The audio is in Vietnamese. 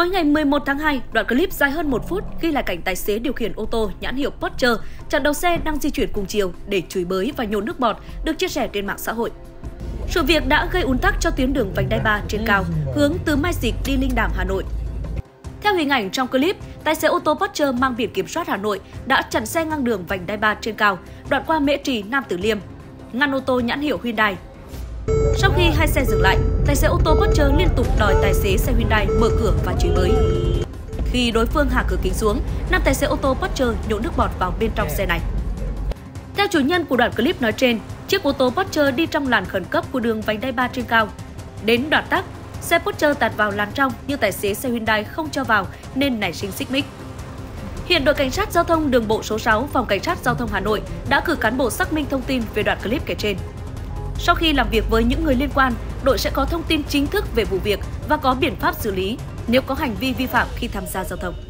Tối ngày 11 tháng 2, đoạn clip dài hơn 1 phút ghi lại cảnh tài xế điều khiển ô tô nhãn hiệu Porsche chặn đầu xe đang di chuyển cùng chiều để chửi bới và nhổ nước bọt được chia sẻ trên mạng xã hội. Sự việc đã gây ùn tắc cho tuyến đường vành đai 3 trên cao, hướng từ Mai Dịch đi Linh Đàm, Hà Nội. Theo hình ảnh trong clip, tài xế ô tô Porsche mang biển kiểm soát Hà Nội đã chặn xe ngang đường vành đai 3 trên cao, đoạn qua Mễ Trì, Nam Tử Liêm, ngăn ô tô nhãn hiệu Hyundai. Sau khi hai xe dừng lại, tài xế ô tô Porsche liên tục đòi tài xế xe Hyundai mở cửa và chửi bới. Khi đối phương hạ cửa kính xuống, nam tài xế ô tô Porsche nhổ nước bọt vào bên trong xe này. Theo chủ nhân của đoạn clip nói trên, chiếc ô tô Porsche đi trong làn khẩn cấp của đường vành đai 3 trên cao. Đến đoạn tắc, xe Porsche tạt vào làn trong nhưng tài xế xe Hyundai không cho vào nên nảy sinh xích mích. Hiện đội cảnh sát giao thông đường bộ số 6 phòng cảnh sát giao thông Hà Nội đã cử cán bộ xác minh thông tin về đoạn clip kể trên. Sau khi làm việc với những người liên quan, đội sẽ có thông tin chính thức về vụ việc và có biện pháp xử lý nếu có hành vi vi phạm khi tham gia giao thông.